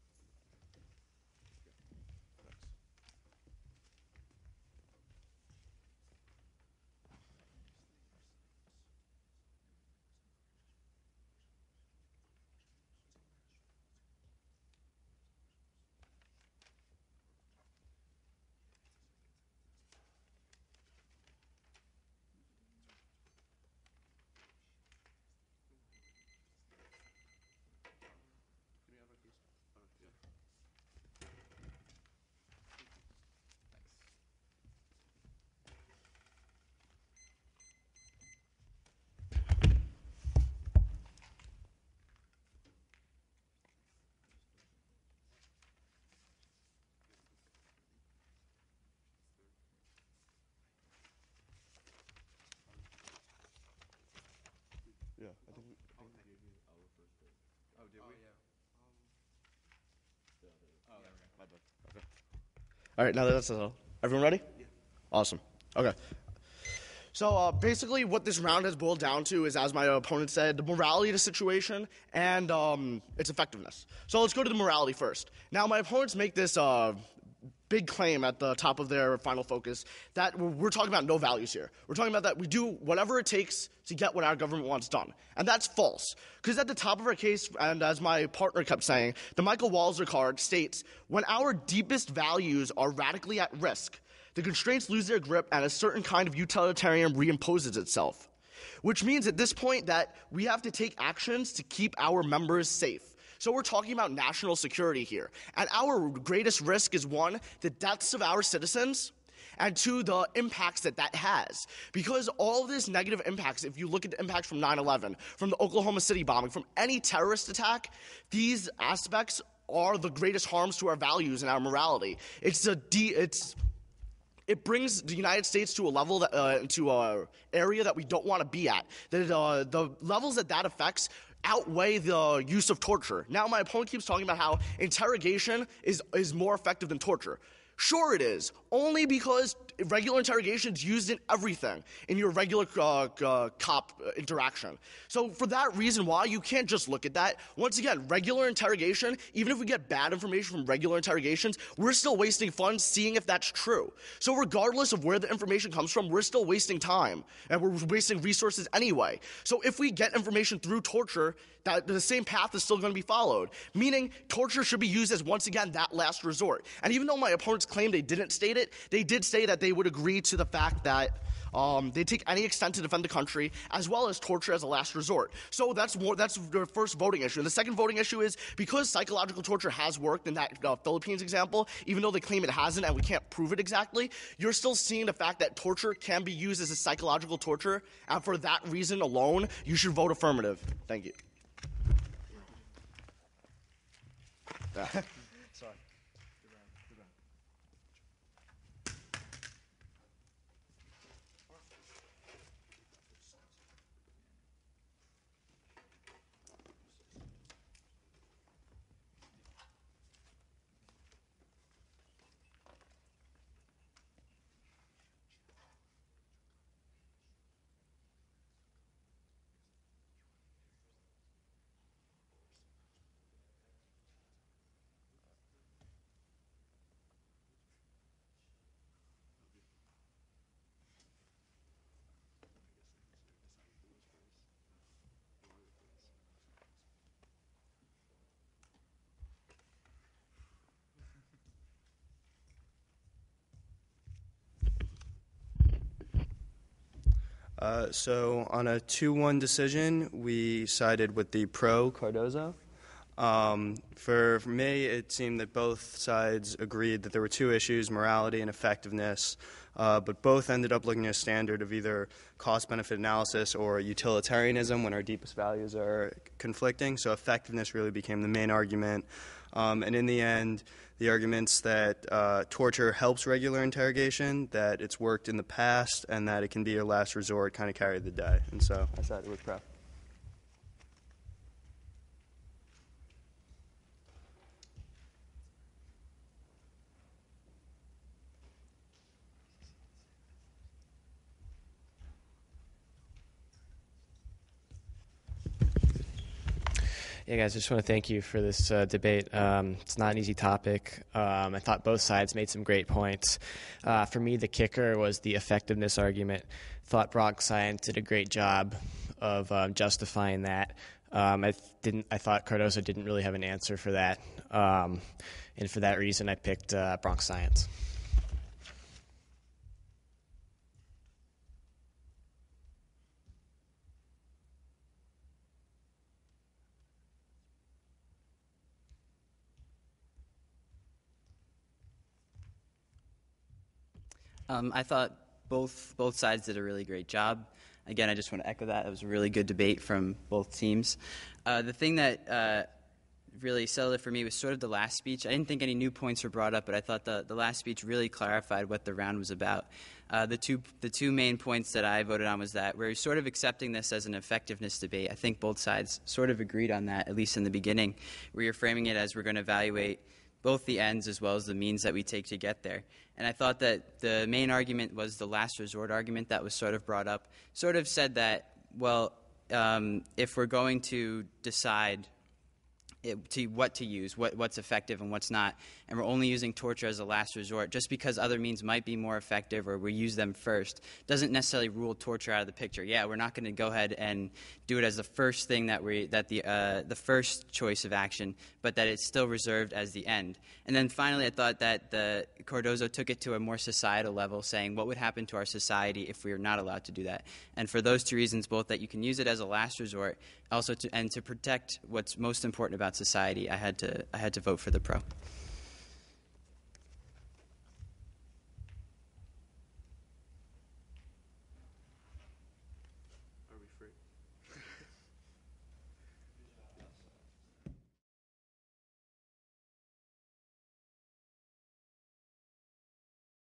Speaker 4: All right, now that's all. Everyone ready? Yeah. Awesome. Okay. So uh, basically, what this round has boiled down to is, as my opponent said, the morality of the situation and um, its effectiveness. So let's go to the morality first. Now, my opponents make this uh, big claim at the top of their final focus that we're, talking about no values here. We're talking about that we do whatever it takes to get what our government wants done. And that's false. Because at the top of our case, and as my partner kept saying, the Michael Walzer card states when our deepest values are radically at risk, the constraints lose their grip and a certain kind of utilitarian reimposes itself. Which means at this point that we have to take actions to keep our members safe. So we're talking about national security here. And our greatest risk is one, the deaths of our citizens, and two, the impacts that that has. Because all this negative impacts, if you look at the impacts from 9 11, from the Oklahoma City bombing, from any terrorist attack, these aspects are the greatest harms to our values and our morality. It's a de- it's it brings the United States to a level that uh, to a area that we don't want to be at. That uh, the levels that that affects outweigh the use of torture. Now my opponent keeps talking about how interrogation is is more effective than torture. Sure, it is. Only because regular interrogation is used in everything in your regular uh, uh, cop interaction. So, for that reason, why you can't just look at that. Once again, regular interrogation, even if we get bad information from regular interrogations, we're still wasting funds seeing if that's true. So, regardless of where the information comes from, we're still wasting time and we're wasting resources anyway. So, if we get information through torture, that the same path is still going to be followed. Meaning, torture should be used as once again that last resort. And even though my opponents claim they didn't state it, they did say that they would agree to the fact that um, they take any extent to defend the country, as well as torture as a last resort. So that's more. That's the first voting issue. And the second voting issue is because psychological torture has worked in that uh, Philippines example, even though they claim it hasn't, and we can't prove it exactly. You're still seeing the fact that torture can be used as a psychological torture, and for that reason alone, you should vote affirmative. Thank you. Sorry.
Speaker 6: Uh, so on a 2-1 decision, we sided with the pro Cardozo. Um, for, for me, it seemed that both sides agreed that there were two issues, morality and effectiveness, uh, but both ended up looking at a standard of either cost-benefit analysis or utilitarianism when our deepest values are conflicting. So effectiveness really became the main argument. Um, and in the end, the arguments that uh, torture helps regular interrogation, that it's worked in the past, and that it can be your last resort kind of carried the day. And so I sided with pro.
Speaker 7: Yeah, guys, I just want to thank you for this uh, debate. Um, it's not an easy topic. Um, I thought both sides made some great points. Uh, for me, the kicker was the effectiveness argument. Thought Bronx Science did a great job of um, justifying that. Um, I didn't. I thought Cardozo didn't really have an answer for that, um, and for that reason, I picked uh, Bronx Science.
Speaker 8: Um, I thought both both sides did a really great job. Again, I just want to echo that. It was a really good debate from both teams. Uh, the thing that uh, really settled it for me was sort of the last speech. I didn't think any new points were brought up, but I thought the, the last speech really clarified what the round was about. Uh, the two the two main points that I voted on was that we're sort of accepting this as an effectiveness debate. I think both sides sort of agreed on that, at least in the beginning, where you're framing it as we're going to evaluate both the ends as well as the means that we take to get there. And I thought that the main argument was the last resort argument that was sort of brought up, sort of said that, well, um, if we're going to decide it, to what to use, what, what's effective and what's not, and we're only using torture as a last resort, just because other means might be more effective or we use them first, doesn't necessarily rule torture out of the picture. Yeah, we're not going to go ahead and do it as the first thing that we that the uh, the first choice of action, but that it's still reserved as the end. And then finally, I thought that the Cardozo took it to a more societal level, saying what would happen to our society if we are not allowed to do that. And for those two reasons, both that you can use it as a last resort, also to and to protect what's most important society, I had to I had to vote for the pro.